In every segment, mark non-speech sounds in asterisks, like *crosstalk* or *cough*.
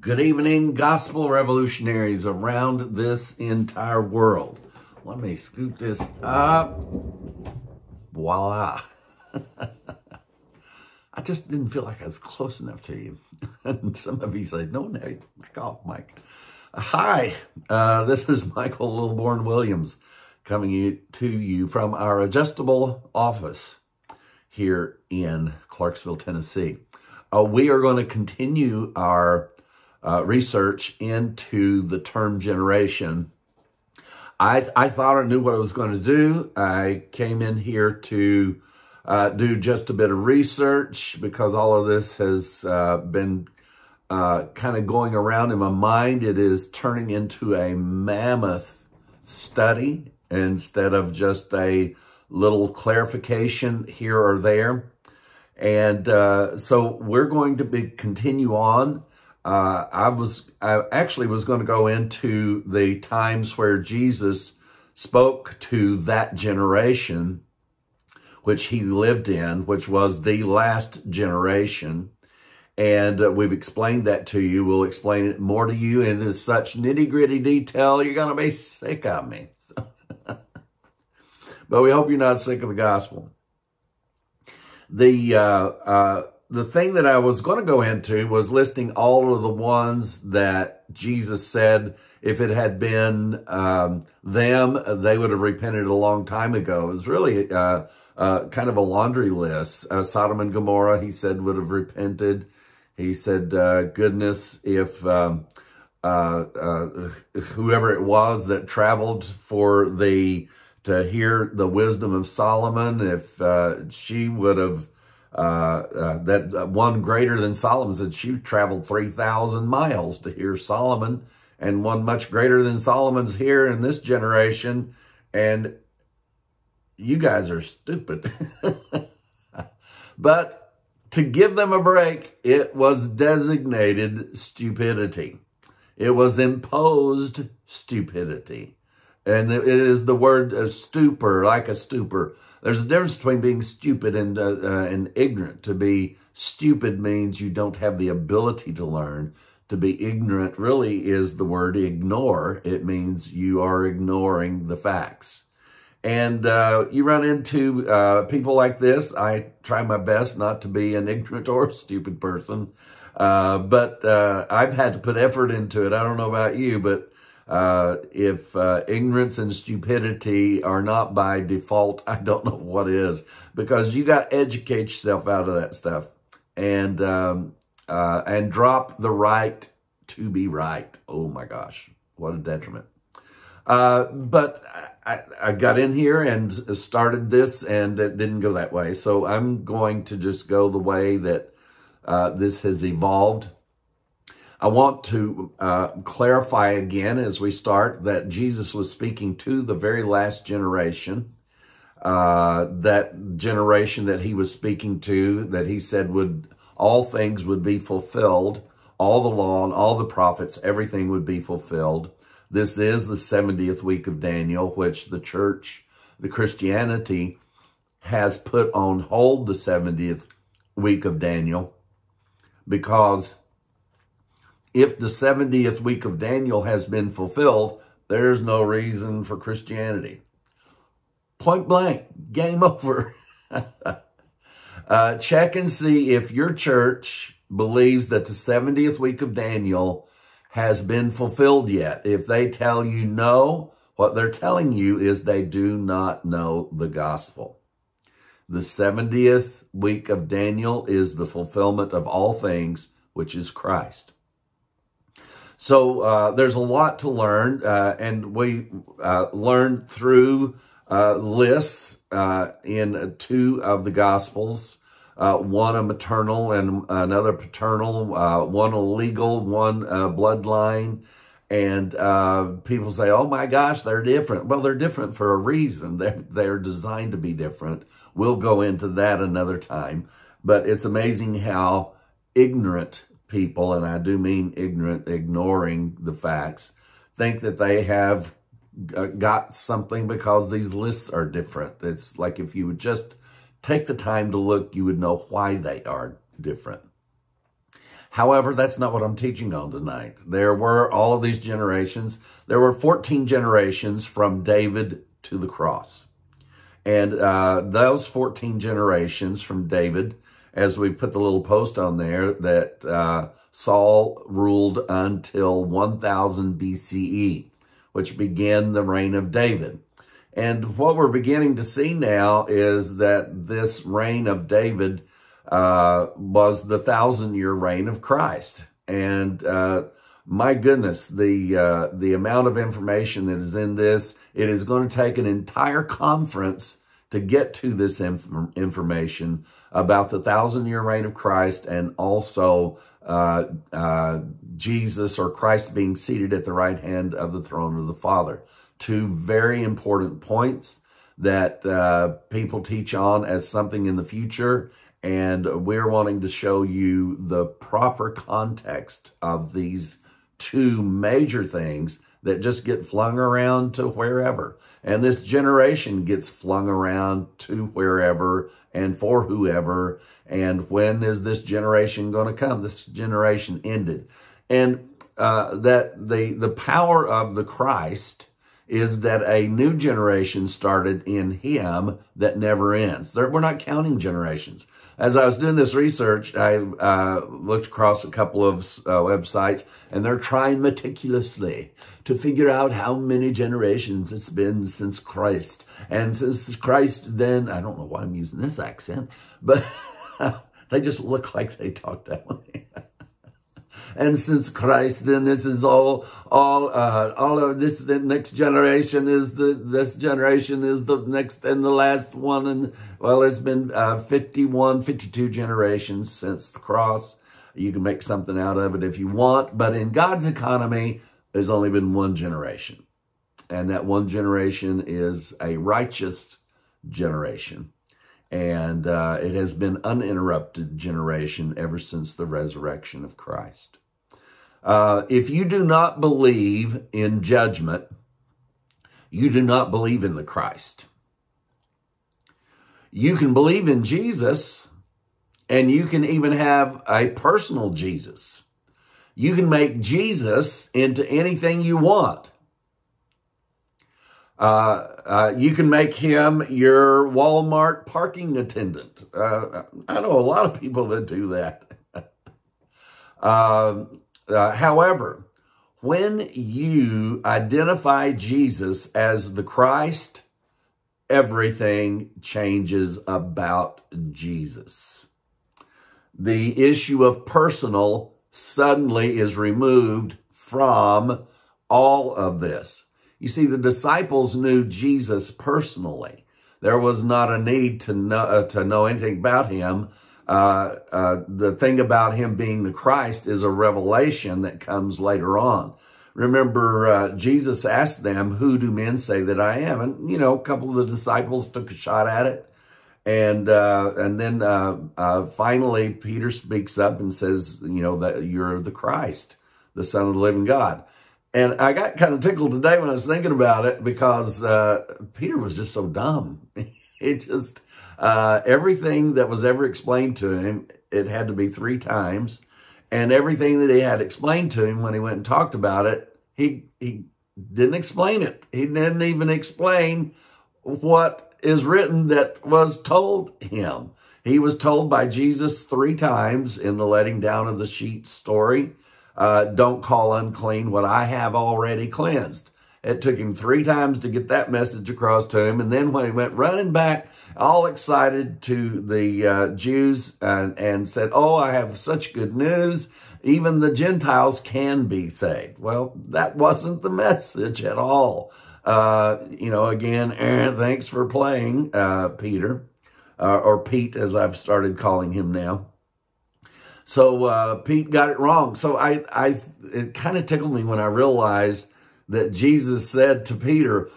Good evening, gospel revolutionaries around this entire world. Let me scoot this up. Voila. *laughs* I just didn't feel like I was close enough to you. *laughs* and some of you say, no, no, back off, Mike. Hi, uh, this is *laughs* Michael Lilborn Williams coming to you from our adjustable office here in Clarksville, Tennessee. Uh, we are going to continue our uh, research into the term generation. I, I thought I knew what I was going to do. I came in here to uh, do just a bit of research because all of this has uh, been uh, kind of going around in my mind. It is turning into a mammoth study instead of just a little clarification here or there. And uh, so we're going to be continue on uh, I was, I actually was going to go into the times where Jesus spoke to that generation, which he lived in, which was the last generation. And uh, we've explained that to you. We'll explain it more to you in such nitty gritty detail. You're going to be sick of me. *laughs* but we hope you're not sick of the gospel. The, uh, uh the thing that I was going to go into was listing all of the ones that Jesus said if it had been um, them, they would have repented a long time ago. It was really uh, uh, kind of a laundry list. Uh, Sodom and Gomorrah, he said, would have repented. He said, uh, goodness, if um, uh, uh, whoever it was that traveled for the to hear the wisdom of Solomon, if she would have that uh, one greater than Solomon said she traveled 3,000 miles to hear Solomon, and one much greater than Solomon's here in this generation, and you guys are stupid. *laughs* but to give them a break, it was designated stupidity. It was imposed stupidity. And it is the word uh, stupor, like a stupor. There's a difference between being stupid and, uh, uh, and ignorant. To be stupid means you don't have the ability to learn. To be ignorant really is the word ignore. It means you are ignoring the facts. And uh, you run into uh, people like this. I try my best not to be an *laughs* ignorant or stupid person. Uh, but uh, I've had to put effort into it. I don't know about you, but uh, if uh, ignorance and stupidity are not by default, *laughs* I don't know what is. Because you got to educate yourself out of that stuff. And, um, uh, and drop the right to be right. Oh my gosh, what a detriment. Uh, but I, I, got in here and started this and it didn't go that way. So I'm going to just go the way that uh, this has evolved. I want to uh, clarify again as we start that Jesus was speaking to the very last generation. Uh, that generation that he was speaking to, that he said would all things would be fulfilled, all the law and all the prophets, everything would be fulfilled. This is the 70th week of Daniel, which the church, the Christianity, has put on hold the 70th week of Daniel because if the 70th week of Daniel has been fulfilled, there's no reason for Christianity. Point blank, game *laughs* over. uh, check and see if your church believes that the 70th week of Daniel has been fulfilled yet. If they tell you no, what they're telling you is they do not know the gospel. The 70th week of Daniel is the fulfillment of all things, which is Christ. So uh, there's a lot to learn, uh, and we uh, learned through uh, lists uh, in two of the Gospels, uh, one a maternal and another paternal, one a legal, one a bloodline. And people say, oh my gosh, they're different. Well, they're different for a reason. *laughs* They're, they're designed to be different. We'll go into that another time. But it's amazing how ignorant people, and I do mean ignorant, ignoring the facts, think that they have got something because these lists are different. It's like if you would just take the time to look, you would know why they are different. However, that's not what I'm teaching on tonight. There were all of these generations. There were 14 generations from David to the cross. And uh, those 14 generations from David, as we put the little post on there, that uh, Saul ruled until 1000 BCE, which began the reign of David. And what we're beginning to see now is that this reign of David uh, was the thousand year reign of Christ. And uh, my goodness, the uh, the amount of information that is in this, it is going to take an entire conference to get to this inf information about the thousand year reign of Christ and also uh, uh, Jesus or Christ being seated at the right hand of the throne of the Father. Two very important points that uh, people teach on as something in the future and we're wanting to show you the proper context of these two major things that just get flung around to wherever. And this generation gets flung around to wherever and for whoever. And when is this generation going to come? This generation ended. And uh, that the, the power of the Christ is that a new generation started in him that never ends. We're not counting generations as I was doing this research, I uh, looked across a couple of uh, websites, and they're trying meticulously to figure out how many generations it's been since Christ. And since Christ then, I don't know why I'm using this accent, but *laughs* they just look like they talk that way. *laughs* And since Christ, then this is all, all, uh, all of this, the next generation is the, this generation is the next and the last one. And well, there's been, uh, 51, 52 generations since the cross. You can make something out of it if you want, but in God's economy, there's only been one generation. And that one generation is a righteous generation. And uh, it has been uninterrupted generation ever since the resurrection of Christ. Uh, if you do not believe in judgment, you do not believe in the Christ. You can believe in Jesus, and you can even have a personal Jesus. You can make Jesus into anything you want. Uh, uh, you can make him your Walmart parking attendant. Uh, I know a lot of people that do that. *laughs* Um, uh, however, when you identify Jesus as the Christ, everything changes about Jesus. The issue of personal suddenly is removed from all of this. You see, the disciples knew Jesus personally. There was not a need to know, uh, to know anything about him uh, uh, the thing about him being the Christ is a revelation that comes later on. Remember, uh, Jesus asked them, who do men say that I am? And, you know, a couple of the disciples took a shot at it. And uh, and then uh, finally, Peter speaks up and says, you know, that you're the Christ, the Son of the living God. And I got kind of tickled today when I was thinking about it because Peter was just so dumb. *laughs* it just uh, everything that was ever explained to him, it had to be three times. And everything that he had explained to him when he went and talked about it, he, he didn't explain it. He didn't even explain what is written that was told him. He was told by Jesus three times in the letting down of the sheet story, uh, don't call unclean what I have already cleansed. It took him three times to get that message across to him. And then when he went running back, all excited to the uh, Jews and, and said, oh, I have such good news. Even the Gentiles can be saved. Well, that wasn't the message at all. Uh, you know, again, Aaron, thanks for playing, uh, Peter, uh, or Pete, as I've started calling him now. So uh, Pete got it wrong. So I, I, it kind of tickled me when I realized that Jesus said to Peter,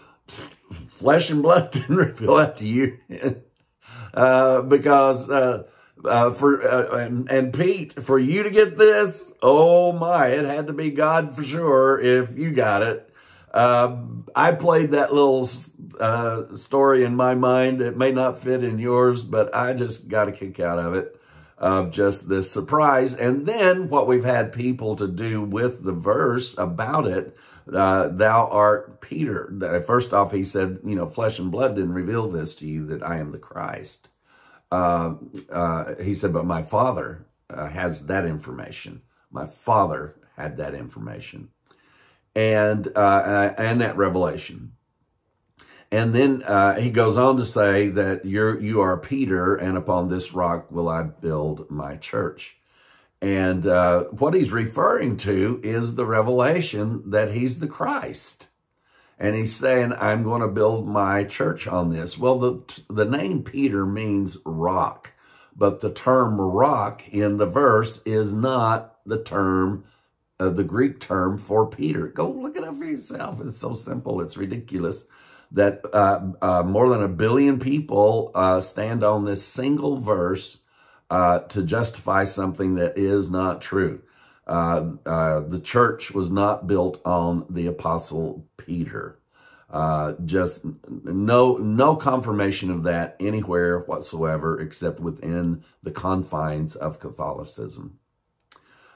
flesh and blood *laughs* didn't reveal that to you. *laughs* uh, because, uh, uh, for, uh, and, and, Pete, for you to get this, oh my, it had to be God for sure if you got it. Um, I played that little uh, story in my mind. It may not fit in yours, but I just got a kick out of it. Of just this surprise. And then what we've had people to do with the verse about it, uh, thou art Peter. First off, he said, you know, flesh and blood didn't reveal this to you that I am the Christ. Uh, uh, he said, but my father uh, has that information. My father had that information and uh, and that revelation. And then uh, he goes on to say that you're you are Peter, and upon this rock will I build my church. And uh, what he's referring to is the revelation that he's the Christ. And he's saying, I'm going to build my church on this. Well, the, the name Peter means rock, but the term rock in the verse is not the term uh, the Greek term for Peter. Go look it up for yourself. It's so simple. It's ridiculous that uh, uh, more than a billion people uh, stand on this single verse uh, to justify something that is not true. Uh, the church was not built on the apostle Peter. just no no confirmation of that anywhere whatsoever except within the confines of Catholicism.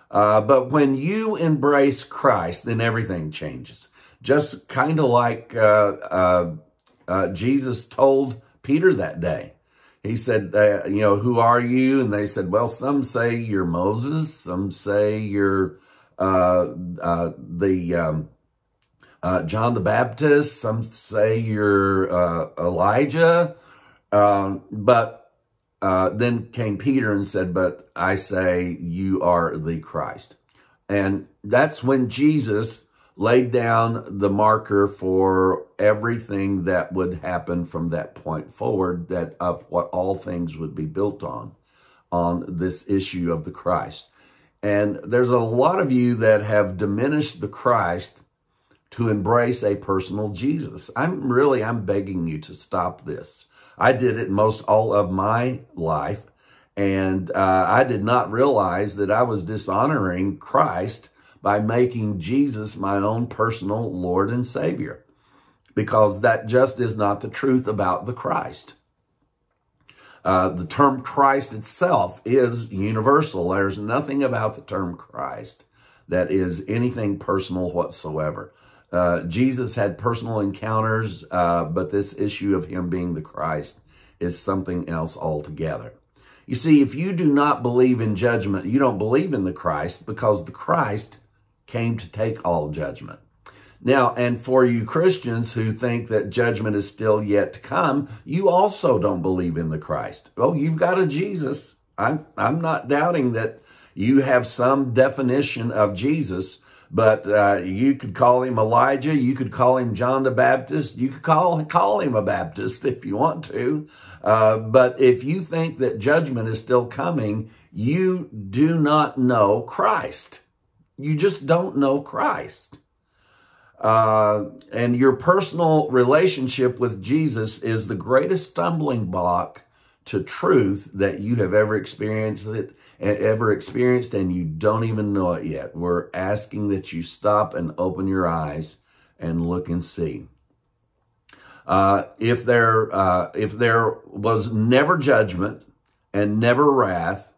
Uh, but when you embrace Christ, then everything changes. Just kind of like uh, uh, uh, Jesus told Peter that day. He said, uh, you know, who are you? And they said, well, some say you're Moses. Some say you're uh, the um, John the Baptist. Some say you're uh, Elijah. Um, but uh, then came Peter and said, but I say you are the Christ. And that's when Jesus laid down the marker for everything that would happen from that point forward, that of what all things would be built on, on this issue of the Christ. And there's a lot of you that have diminished the Christ to embrace a personal Jesus. I'm really, I'm begging you to stop this. I did it most all of my life. And uh, I did not realize that I was dishonoring Christ by making Jesus my own personal Lord and Savior. Because that just is not the truth about the Christ. Uh, the term Christ itself is universal. There's nothing about the term Christ that is anything personal whatsoever. Uh, Jesus had personal encounters, uh, but this issue of him being the Christ is something else altogether. You see, if you do not believe in judgment, you don't believe in the Christ because the Christ came to take all judgment. Now, and for you Christians who think that judgment is still yet to come, you also don't believe in the Christ. Oh, you've got a Jesus. I'm, I'm not doubting that you have some definition of Jesus, but uh, you could call him Elijah. You could call him John the Baptist. You could call, call him a Baptist *laughs* if you want to. Uh, but if you think that judgment is still coming, you do not know Christ. You just don't know Christ. Uh, and your personal relationship with Jesus is the greatest stumbling block to truth that you have ever experienced it and ever experienced and you don't even know it yet. We're asking that you stop and open your eyes and look and see. Uh, if there uh, if there was never judgment and never wrath,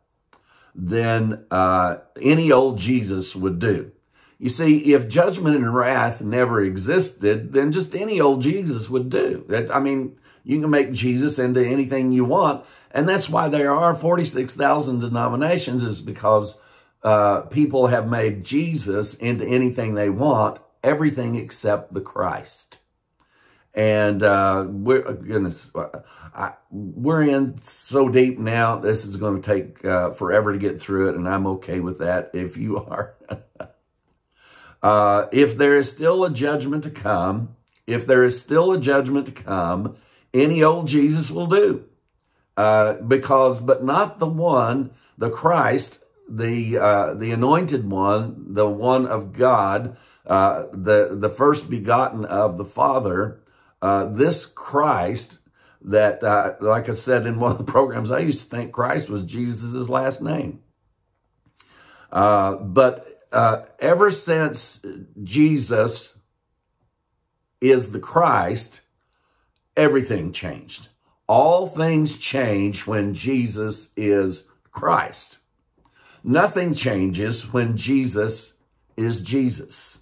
then uh, any old Jesus would do. You see, if judgment and wrath never existed, then just any old Jesus would do. That I mean, you can make Jesus into anything you want. And that's why there are 46,000 denominations is because uh, people have made Jesus into anything they want, everything except the Christ. And uh, we're, goodness, I, we're in so deep now, this is going to take uh, forever to get through it, and I'm okay with that *laughs* if you are. *laughs* uh, if there is still a judgment to come, if there is still a judgment to come, any old Jesus will do. Uh, because, but not the one, the Christ, the uh, the anointed one, the one of God, uh, the the first begotten of the Father. Uh, this Christ that, uh, like I said in one of the programs, I used to think Christ was Jesus' last name. Uh, but ever since Jesus is the Christ, everything changed. All things change when Jesus is Christ. Nothing changes when Jesus is Jesus.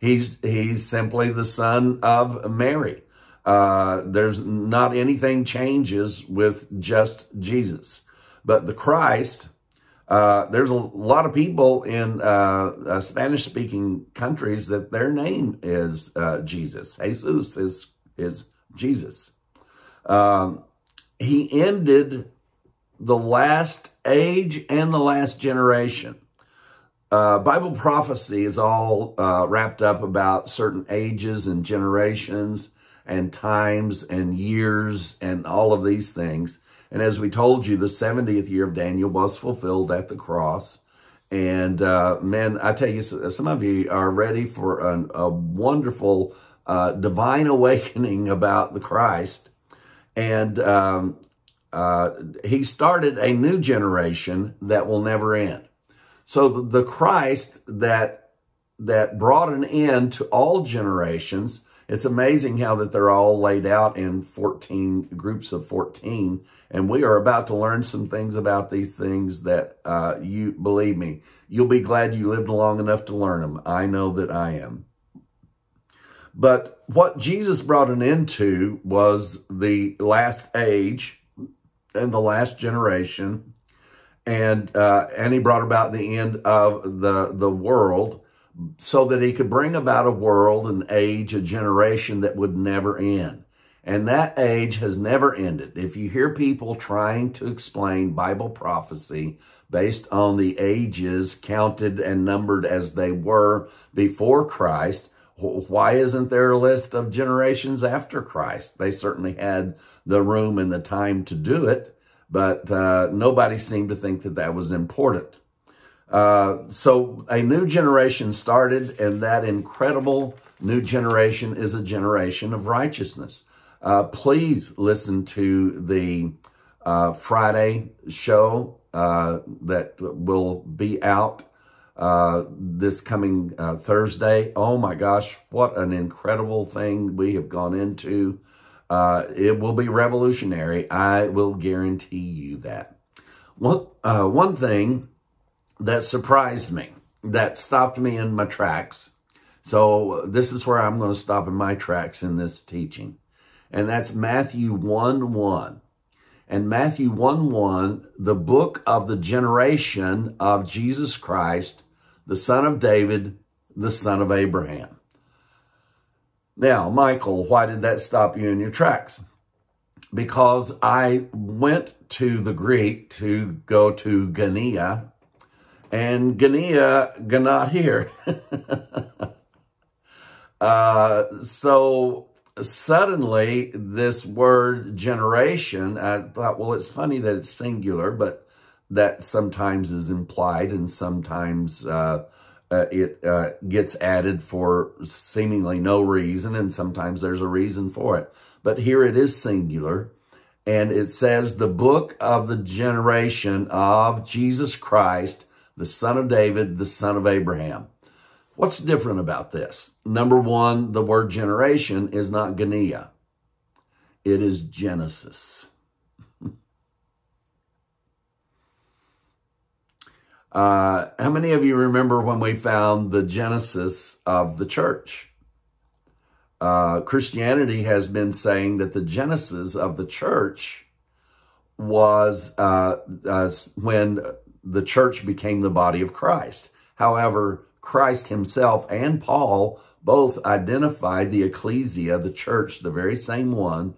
He's, he's simply the son of Mary. Uh, there's not anything changes with just Jesus. But the Christ, uh, there's a lot of people in uh, uh Spanish-speaking countries that their name is uh, Jesus. Jesus is, is Jesus. Um, he ended the last age and the last generation. Uh, Bible prophecy is all uh, wrapped up about certain ages and generations and times and years and all of these things. And as we told you, the 70th year of Daniel was fulfilled at the cross. And uh, man, I tell you, some of you are ready for an, a wonderful uh, divine *laughs* awakening about the Christ. And um, uh, he started a new generation that will never end. So the, Christ that that brought an end to all generations, it's amazing how that they're all laid out in 14 groups of 14. And we are about to learn some things about these things that uh, you, believe me, you'll be glad you lived long enough to learn them. I know that I am. But what Jesus brought an end to was the last age and the last generation. And, uh, and he brought about the end of the, the world so that he could bring about a world, an age, a generation that would never end. And that age has never ended. If you hear people trying to explain Bible prophecy based on the ages counted and numbered as they were before Christ, why isn't there a list of generations after Christ? They certainly had the room and the time to do it, but uh, nobody seemed to think that that was important. Uh, so a new generation started, and that incredible new generation is a generation of righteousness. Uh, please listen to the uh, Friday show uh, that will be out uh, this coming Thursday. Oh my gosh, what an incredible thing we have gone into. Uh, it will be revolutionary. I will guarantee you that. One, uh, one thing that surprised me, that stopped me in my tracks. So this is where I'm going to stop in my tracks in this teaching. And that's Matthew 1, 1. And Matthew 1, 1, the book of the generation of Jesus Christ, the son of David, the son of Abraham. Now, Michael, why did that stop you in your tracks? Because I went to the Greek to go to genea, and genea not here. *laughs* uh, so suddenly, this word generation, I thought, well, it's funny that it's singular, but that sometimes is implied and sometimes uh, uh, it uh, gets added for seemingly no reason and sometimes there's a reason for it. But here it is singular and it says the book of the generation of Jesus Christ, the son of David, the son of Abraham. What's different about this? Number one, the word generation is not genea. It is Genesis. Uh, how many of you remember when we found the genesis of the church? Uh, Christianity has been saying that the genesis of the church was uh, when the church became the body of Christ. However, Christ himself and Paul both identified the ecclesia, the church, the very same one,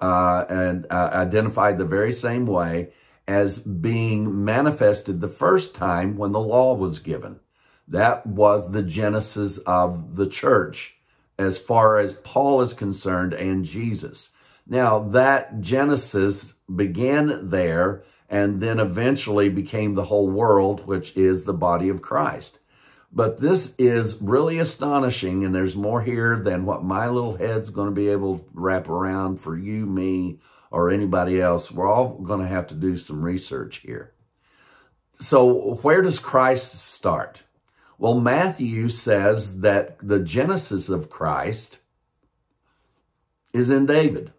uh, and uh, identified the very same way as being manifested the first time when the law was given. That was the genesis of the church as far as Paul is concerned and Jesus. Now, that Genesis began there and then eventually became the whole world, which is the body of Christ. But this is really astonishing, and there's more here than what my little head's going to be able to wrap around for you, me, or anybody else. We're all going to have to do some research here. So where does Christ start? Well, Matthew says that the genesis of Christ is in David.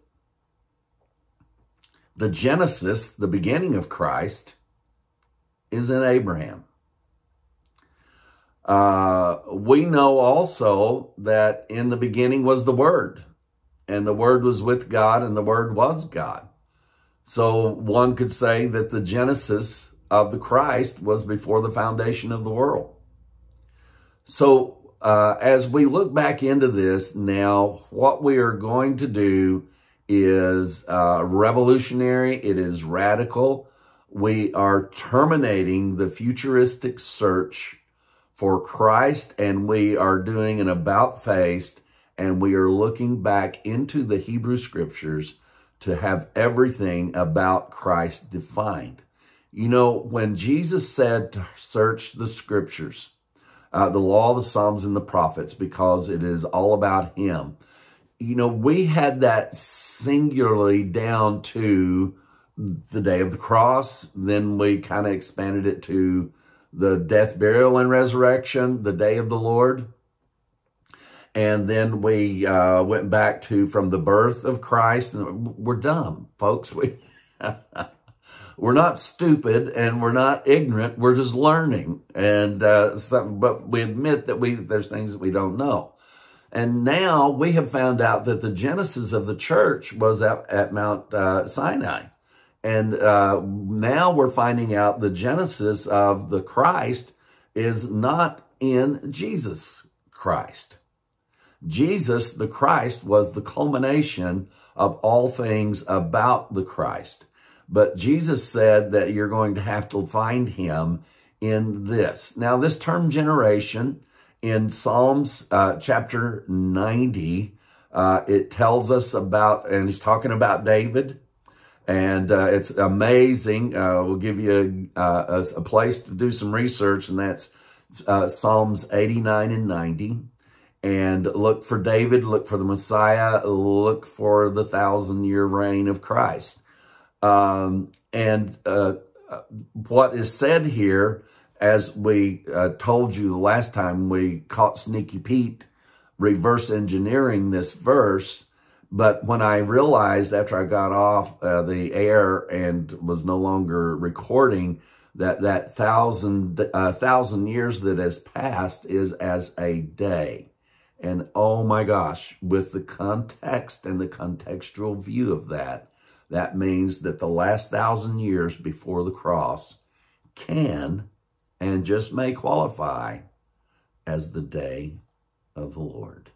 The genesis, the beginning of Christ, is in Abraham. Uh, we know also that in the beginning was the Word, and the Word was with God, and the Word was God. So one could say that the genesis of the Christ was before the foundation of the world. So uh, as we look back into this now, what we are going to do is uh, revolutionary. It is radical. We are terminating the futuristic search for Christ and we are doing an about face and we are looking back into the Hebrew scriptures to have everything about Christ defined. You know, when Jesus said to search the scriptures, uh, the law, the Psalms, and the prophets, because it is all about him, you know, we had that singularly down to the day of the cross. Then we kind of expanded it to the death, burial, and resurrection, the day of the Lord. And then we uh, went back to from the birth of Christ. And we're dumb, folks. *laughs* We we're not stupid and we're not ignorant. We're just learning. And uh, some, but we admit that we there's things that we don't know. And now we have found out that the genesis of the church was at, at Mount uh, Sinai. And uh, now we're finding out the genesis of the Christ is not in Jesus Christ. Jesus, the Christ, was the culmination of all things about the Christ. But Jesus said that you're going to have to find him in this. Now, this term generation in Psalms uh, chapter 90, uh, it tells us about, and he's talking about David, and uh, it's amazing. Uh, we'll give you a, a, a, place to do some research, and that's uh, Psalms 89 and 90. And look for David, look for the Messiah, look for the thousand-year reign of Christ. Um, and uh, uh, what is said here, as we uh, told you the last time we caught Sneaky Pete reverse engineering this verse, but when I realized after I got off uh, the air and was no longer recording that that thousand, uh, thousand years that has passed is as a day. And oh my gosh, with the context and the contextual view of that, that means that the last thousand years before the cross can and just may qualify as the day of the Lord.